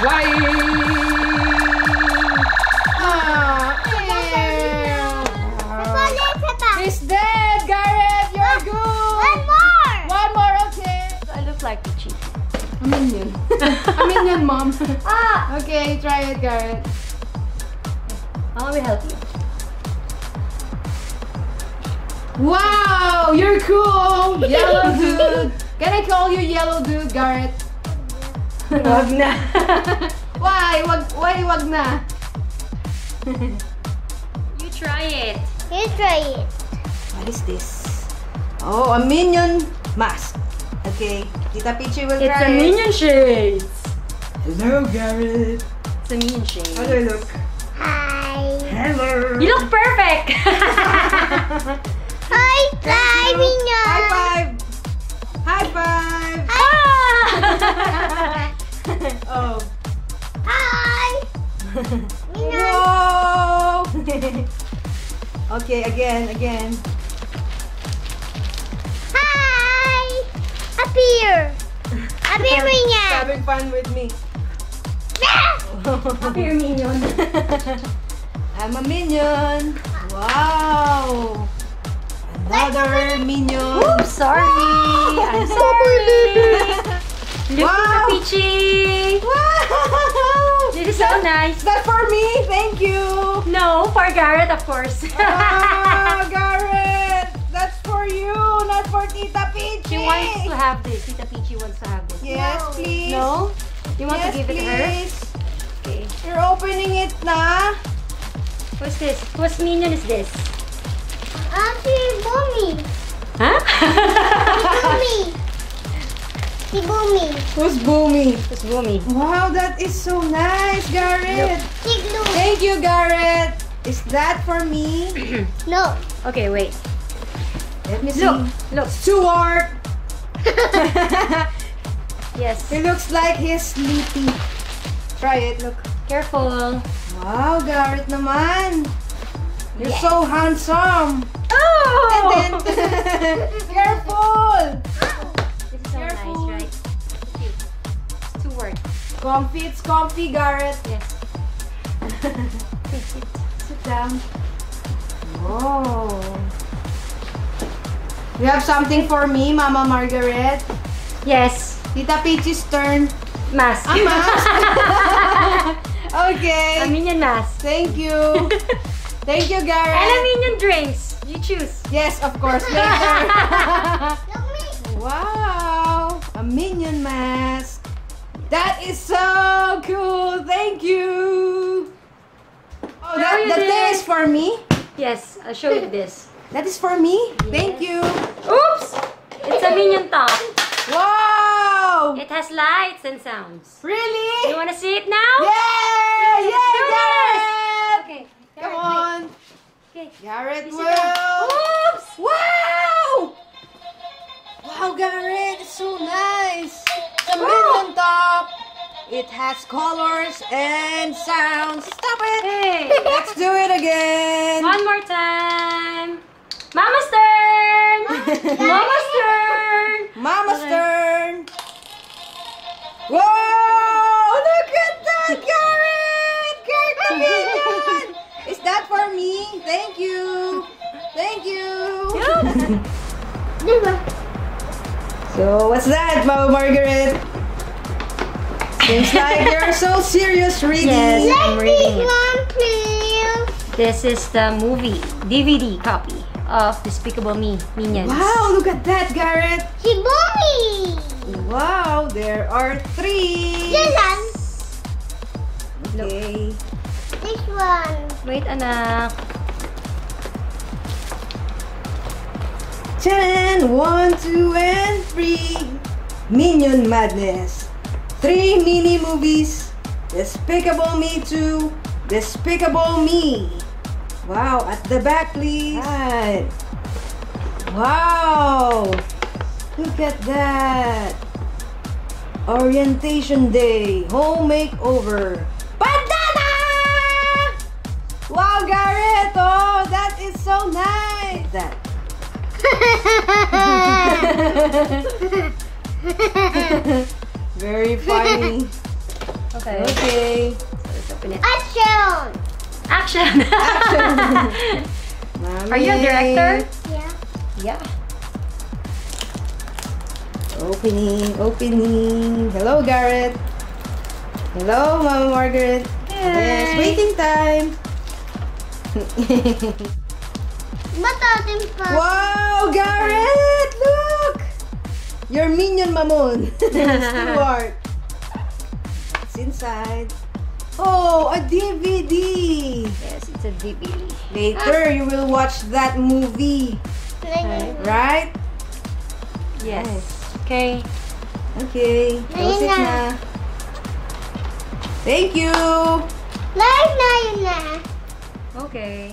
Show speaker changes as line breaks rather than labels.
Ah, ew. He's dead, Garrett. You're good.
One more!
One more, okay.
I look like Peachy.
A minion. A minion, mom.
Ah!
okay, try it, Garrett.
Mama will help you.
Wow, you're cool. Yellow dude. Can I call you yellow dude, Garrett?
Wag na.
Why? Wag, why wag na?
you try it.
You try it.
What is this? Oh, a minion mask. Okay, Tita Peachy will
It's
try
a
it.
minion shades.
Hello, Garrett.
It's a minion shade.
How do I look?
Hi.
Hello.
You look perfect.
Hi, fly Minion.
High five. High five. Okay, again, again.
Hi. Up here. Up here, Minion.
Having fun with me.
Here, minion.
I'm a minion. Wow. Another minion.
Oops, sorry. I'm sorry. Look
Wow.
at Peachy.
Wow.
This is so nice.
That for me? Thank you.
No, for Garrett, of course.
Ah, Garrett. That's for you, not for Tita Peachy.
she wants to have this. Tita Peachy wants to have this.
Yes, please.
No? You want
yes,
to give it to her?
please.
Okay.
You're opening it na.
What's this? Whose minion is this?
Auntie Boomy.
Huh?
Boomy. Si Boomy.
Who's Boomy?
Who's Boomy?
Wow, that is so nice, Garrett. Thank you, Garrett. Is that for me?
No.
Okay, wait.
Let me see.
Look, look.
Stuart.
Yes.
He looks like he's sleepy. Try it, look.
Careful.
Wow, Garrett naman. You're so handsome.
Oh!
And then, careful.
Words.
Comfy, it's comfy, Garrett.
Yes. Sit,
down. Whoa. You have something for me, Mama Margaret?
Yes.
Tita Peachy's turn.
Mask.
A mask? okay.
A minion mask.
Thank you. Thank you, Garrett.
And a minion drinks. You choose.
Yes, of course, later. That is so cool. Thank you. Oh, that, that thing is for me.
Yes, I'll show you this.
That is for me. Thank you.
Oops! It's a minion top.
Wow.
It has lights and sounds.
Really?
You wanna see it now?
Yay! Yay,
Do this.
Garrett!
Okay.
Come on.
wait. Okay.
Garrett will.
Oops!
Wow! Wow, Garrett, it's so nice. It's a minion top. It has colors and sounds. Stop it.
Hey!
Let's do it again.
One more time. Mama's turn! Mama's turn!
Mama's
Okay.
turn. Whoa! Look at that, Garrett! Garrett the minion! Is that for me? Thank you. Thank you.
Diba?
So, what's that, Mama Margaret? Seems like you're so serious reading.
Yes. I'm reading
this
it.
one, please.
This is the movie DVD copy of Despicable Me Minions.
Wow, look at that, Garrett.
Si Boomy.
Wow, there are three.
Yan lang.
Okay.
This one.
Wait, anak.
Ten, one, two, and three. Minion Madness. Three mini movies. Despicable Me 2. Despicable Me. Wow, at the back, please. Right. Wow. Look at that. Orientation Day. Home Makeover. Banana! Wow, Garrett. Oh, that is so nice. That. Very funny.
Okay.
Okay.
So let's open it.
Action!
Action!
Mami.
Are you a director?
Yeah.
Yeah.
Opening, opening. Hello, Garrett. Hello, Mama Margaret. Yes, waiting time.
Ba't atin pa?
wow, Garrett! Look! Your minion mamon. Stuart. It's inside. Oh, a DVD.
Yes, it's a DVD.
Later, you will watch that movie.
Like,
Right?
Yes.
Nice.
Okay.
Okay. Close it
Ayun na.
na. Thank you.
Live na yun na.
Okay.